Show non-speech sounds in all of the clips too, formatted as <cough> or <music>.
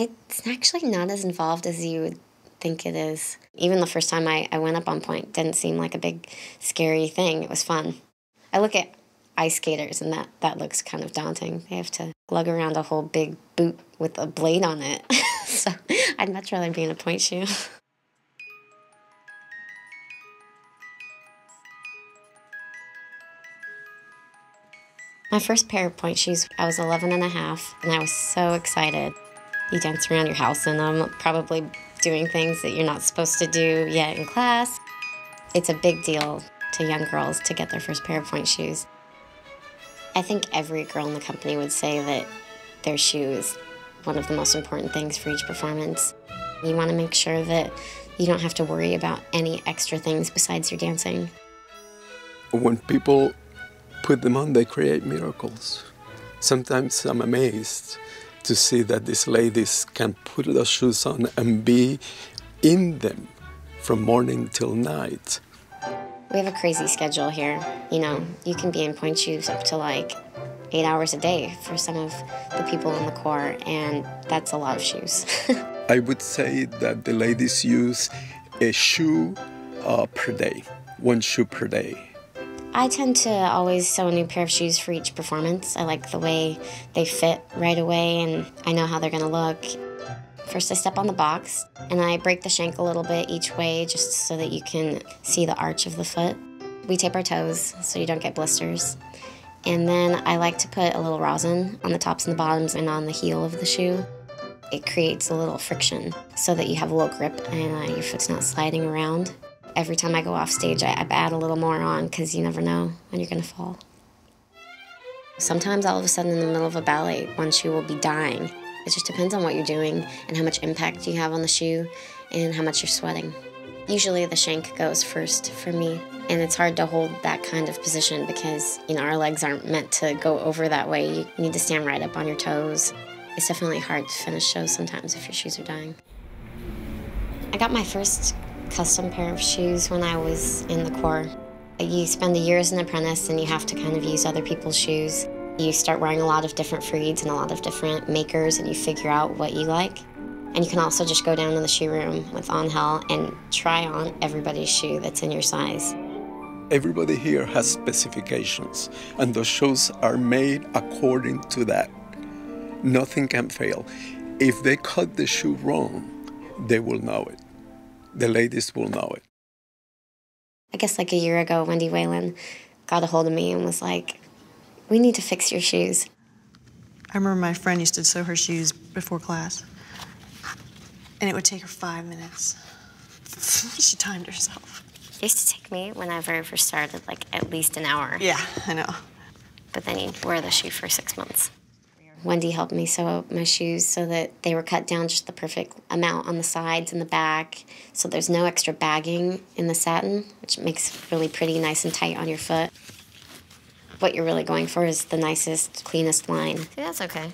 It's actually not as involved as you would think it is. Even the first time I, I went up on pointe didn't seem like a big scary thing. It was fun. I look at ice skaters and that, that looks kind of daunting. They have to lug around a whole big boot with a blade on it. <laughs> so I'd much rather be in a pointe shoe. <laughs> My first pair of pointe shoes, I was 11 and a half, and I was so excited. You dance around your house in them, probably doing things that you're not supposed to do yet in class. It's a big deal to young girls to get their first pair of pointe shoes. I think every girl in the company would say that their shoe is one of the most important things for each performance. You want to make sure that you don't have to worry about any extra things besides your dancing. When people put them on, they create miracles. Sometimes I'm amazed to see that these ladies can put those shoes on and be in them from morning till night. We have a crazy schedule here. You know, you can be in pointe shoes up to like eight hours a day for some of the people in the corps, and that's a lot of shoes. <laughs> I would say that the ladies use a shoe uh, per day, one shoe per day. I tend to always sew a new pair of shoes for each performance. I like the way they fit right away and I know how they're going to look. First, I step on the box and I break the shank a little bit each way just so that you can see the arch of the foot. We tape our toes so you don't get blisters. And then I like to put a little rosin on the tops and the bottoms and on the heel of the shoe. It creates a little friction so that you have a little grip and uh, your foot's not sliding around. Every time I go off stage, I, I add a little more on because you never know when you're going to fall. Sometimes all of a sudden in the middle of a ballet, one shoe will be dying. It just depends on what you're doing and how much impact you have on the shoe and how much you're sweating. Usually the shank goes first for me, and it's hard to hold that kind of position because, you know, our legs aren't meant to go over that way. You need to stand right up on your toes. It's definitely hard to finish shows sometimes if your shoes are dying. I got my first custom pair of shoes when I was in the Corps. You spend a year as an apprentice and you have to kind of use other people's shoes. You start wearing a lot of different Freeds and a lot of different makers and you figure out what you like. And you can also just go down to the shoe room with Angel and try on everybody's shoe that's in your size. Everybody here has specifications, and those shoes are made according to that. Nothing can fail. If they cut the shoe wrong, they will know it the ladies will know it. I guess like a year ago, Wendy Whelan got a hold of me and was like, We need to fix your shoes. I remember my friend used to sew her shoes before class, and it would take her five minutes. <laughs> she timed herself. It used to take me, when I very first started, like at least an hour. Yeah, I know. But then you'd wear the shoe for six months. Wendy helped me sew up my shoes so that they were cut down just the perfect amount on the sides and the back. So there's no extra bagging in the satin, which makes it really pretty nice and tight on your foot. What you're really going for is the nicest, cleanest line. See, that's okay.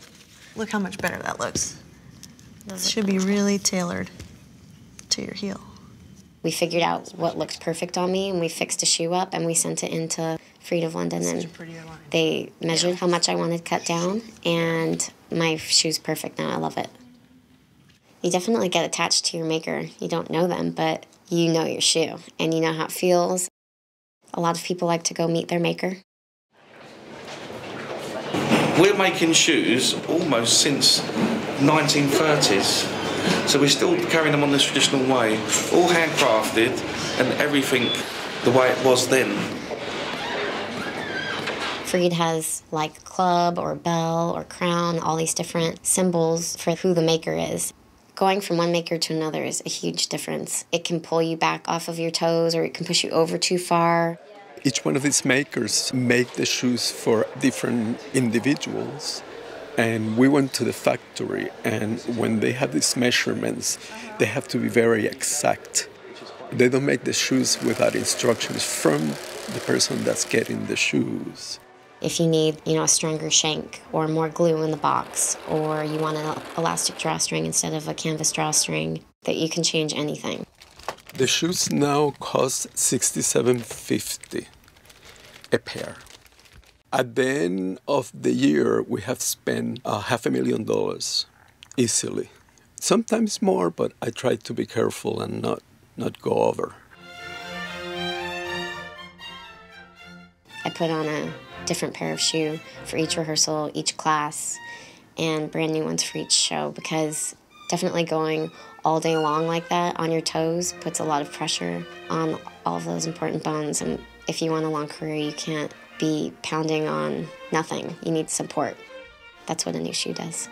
Look how much better that looks. Does it should be really tailored to your heel. We figured out what looked perfect on me and we fixed a shoe up and we sent it into Freed of London and they measured yeah. how much I wanted cut down and my shoe's perfect now. I love it. You definitely get attached to your maker. You don't know them, but you know your shoe and you know how it feels. A lot of people like to go meet their maker. We're making shoes almost since 1930s. So we're still carrying them on this traditional way, all handcrafted and everything the way it was then. Freed has like club or bell or crown, all these different symbols for who the maker is. Going from one maker to another is a huge difference. It can pull you back off of your toes or it can push you over too far. Each one of these makers make the shoes for different individuals. And we went to the factory, and when they have these measurements, uh-huh. they have to be very exact. They don't make the shoes without instructions from the person that's getting the shoes. If you need, you know, a stronger shank or more glue in the box, or you want an elastic drawstring instead of a canvas drawstring, that you can change anything. The shoes now cost sixty-seven fifty a pair. At the end of the year, we have spent uh, half a million dollars easily Sometimes more, but I try to be careful and not, not go over. I put on a different pair of shoe for each rehearsal, each class, and brand new ones for each show because definitely going all day long like that on your toes puts a lot of pressure on all of those important bones. And if you want a long career, you can't be pounding on nothing. You need support. That's what a new shoe does.